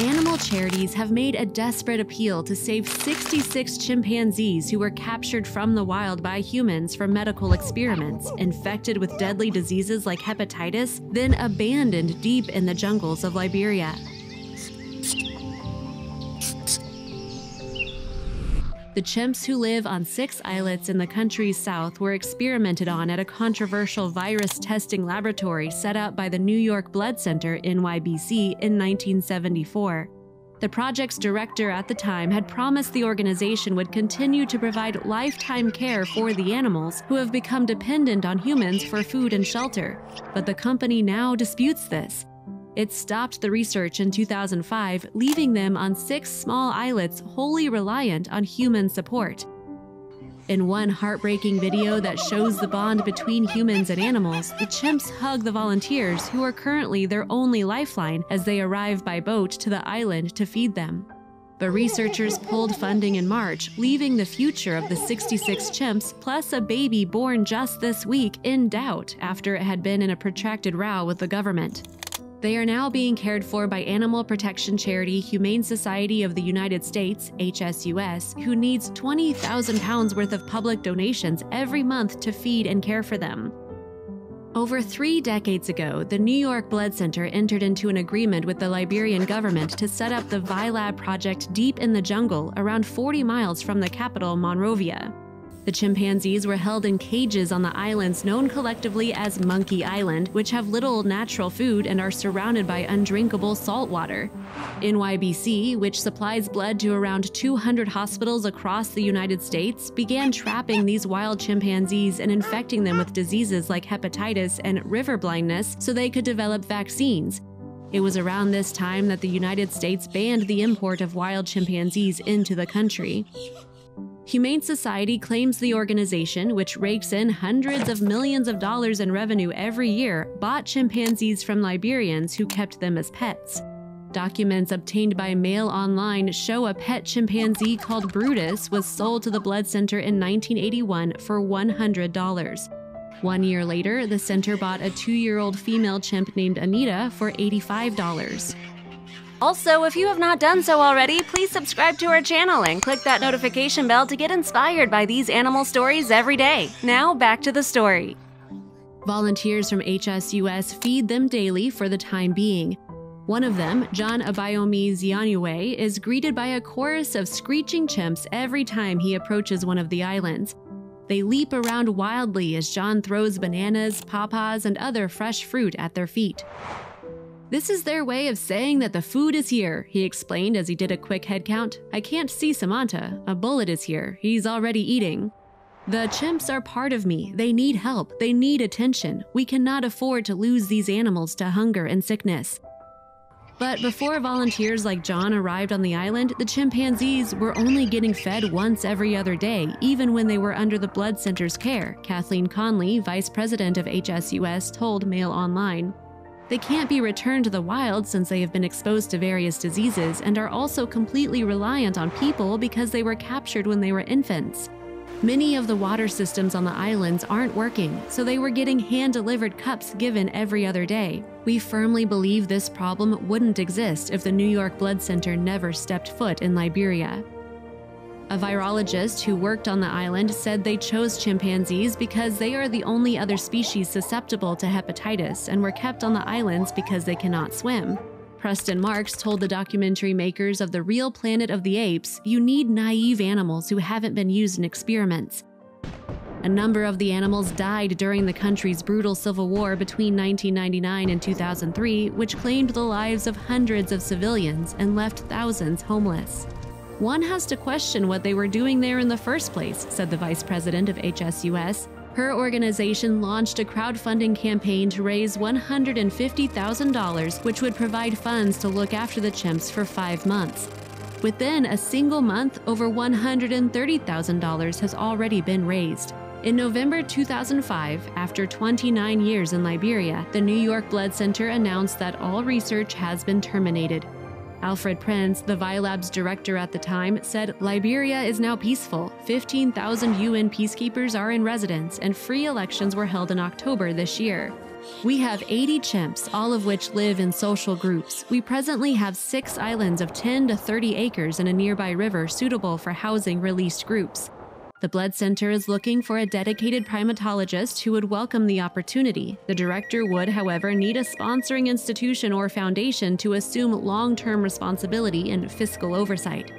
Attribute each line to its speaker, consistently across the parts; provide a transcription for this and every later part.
Speaker 1: animal charities have made a desperate appeal to save 66 chimpanzees who were captured from the wild by humans for medical experiments, infected with deadly diseases like hepatitis, then abandoned deep in the jungles of Liberia. The chimps who live on six islets in the country's south were experimented on at a controversial virus testing laboratory set up by the New York Blood Center, NYBC, in 1974. The project's director at the time had promised the organization would continue to provide lifetime care for the animals who have become dependent on humans for food and shelter. But the company now disputes this. It stopped the research in 2005, leaving them on six small islets wholly reliant on human support. In one heartbreaking video that shows the bond between humans and animals, the chimps hug the volunteers who are currently their only lifeline as they arrive by boat to the island to feed them. But researchers pulled funding in March, leaving the future of the 66 chimps plus a baby born just this week in doubt after it had been in a protracted row with the government. They are now being cared for by animal protection charity Humane Society of the United States, HSUS, who needs 20,000 pounds worth of public donations every month to feed and care for them. Over three decades ago, the New York Blood Center entered into an agreement with the Liberian government to set up the ViLab project deep in the jungle, around 40 miles from the capital, Monrovia. The chimpanzees were held in cages on the islands known collectively as Monkey Island, which have little natural food and are surrounded by undrinkable salt water. NYBC, which supplies blood to around 200 hospitals across the United States, began trapping these wild chimpanzees and infecting them with diseases like hepatitis and river blindness so they could develop vaccines. It was around this time that the United States banned the import of wild chimpanzees into the country. Humane Society claims the organization, which rakes in hundreds of millions of dollars in revenue every year, bought chimpanzees from Liberians who kept them as pets. Documents obtained by Mail Online show a pet chimpanzee called Brutus was sold to the Blood Center in 1981 for $100. One year later, the center bought a two year old female chimp named Anita for $85.
Speaker 2: Also, if you have not done so already, please subscribe to our channel and click that notification bell to get inspired by these animal stories every day. Now, back to the story.
Speaker 1: Volunteers from HSUS feed them daily for the time being. One of them, John Abayomi Zianue, is greeted by a chorus of screeching chimps every time he approaches one of the islands. They leap around wildly as John throws bananas, pawpaws, and other fresh fruit at their feet. This is their way of saying that the food is here, he explained as he did a quick head count. I can't see Samantha. A bullet is here. He's already eating. The chimps are part of me. They need help. They need attention. We cannot afford to lose these animals to hunger and sickness. But before volunteers like John arrived on the island, the chimpanzees were only getting fed once every other day, even when they were under the blood center's care, Kathleen Conlee, vice president of HSUS, told Mail Online. They can't be returned to the wild since they have been exposed to various diseases and are also completely reliant on people because they were captured when they were infants. Many of the water systems on the islands aren't working, so they were getting hand delivered cups given every other day. We firmly believe this problem wouldn't exist if the New York Blood Center never stepped foot in Liberia. A virologist who worked on the island said they chose chimpanzees because they are the only other species susceptible to hepatitis and were kept on the islands because they cannot swim. Preston Marx told the documentary makers of The Real Planet of the Apes you need naive animals who haven't been used in experiments. A number of the animals died during the country's brutal civil war between 1999 and 2003, which claimed the lives of hundreds of civilians and left thousands homeless. One has to question what they were doing there in the first place, said the vice president of HSUS. Her organization launched a crowdfunding campaign to raise $150,000, which would provide funds to look after the chimps for five months. Within a single month, over $130,000 has already been raised. In November 2005, after 29 years in Liberia, the New York Blood Center announced that all research has been terminated. Alfred Prince, the ViLab's director at the time, said Liberia is now peaceful. 15,000 UN peacekeepers are in residence, and free elections were held in October this year. We have 80 chimps, all of which live in social groups. We presently have six islands of 10 to 30 acres in a nearby river suitable for housing released groups. The Blood Center is looking for a dedicated primatologist who would welcome the opportunity. The director would, however, need a sponsoring institution or foundation to assume long term responsibility and fiscal oversight.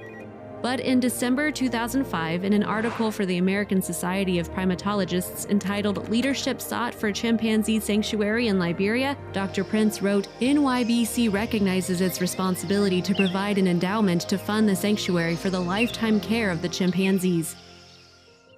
Speaker 1: But in December 2005, in an article for the American Society of Primatologists entitled Leadership Sought for Chimpanzee Sanctuary in Liberia, Dr. Prince wrote NYBC recognizes its responsibility to provide an endowment to fund the sanctuary for the lifetime care of the chimpanzees.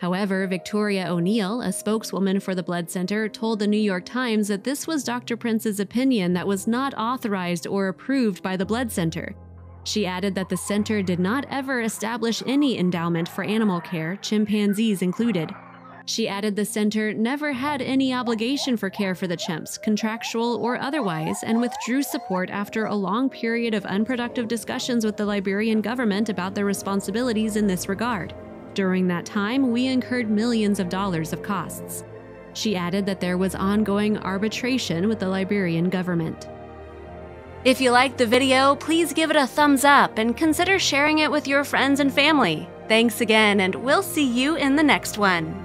Speaker 1: However, Victoria O'Neill, a spokeswoman for the Blood Center, told the New York Times that this was Dr. Prince's opinion that was not authorized or approved by the Blood Center. She added that the center did not ever establish any endowment for animal care, chimpanzees included. She added the center never had any obligation for care for the chimps, contractual or otherwise, and withdrew support after a long period of unproductive discussions with the Liberian government about their responsibilities in this regard. During that time, we incurred millions of dollars of costs. She added that there was ongoing arbitration with the Liberian government.
Speaker 2: If you liked the video, please give it a thumbs up and consider sharing it with your friends and family. Thanks again, and we'll see you in the next one.